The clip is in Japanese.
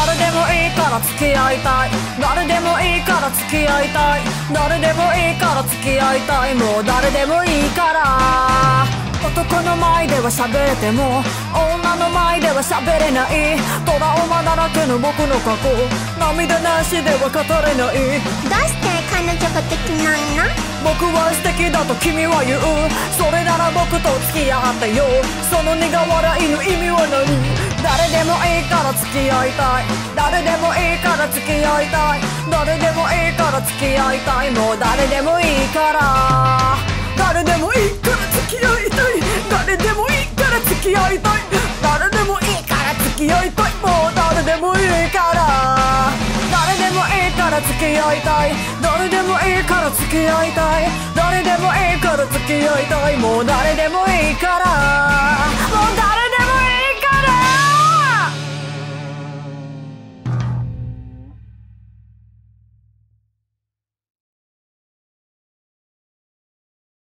誰でもいいから付き合いたい。誰でもいいから付き合いたい。誰でもいいから付き合いたい。もう誰でもいいから。男の前では喋れても女の前では喋れない。トラウマだらけの僕の過去涙なしでは語れない。どうして彼女ができないの？僕は素敵だと君は言う。それなら僕と付き合ってよ。その苦笑いの意味は何？誰でもから付き合いたい。誰でもいいから付き合いたい。誰でもいいから付き合いたい。もう誰でもいいから。誰でもいいから付き合いたい。誰でもいいから付き合いたい。誰でもいいから付き合いたい。もう誰でもいいから。誰でもいいから付き合いたい。誰でもいいから付き合いたい。誰でもいいから付き合いたい。もう誰でもいいからもう誰でもいいから。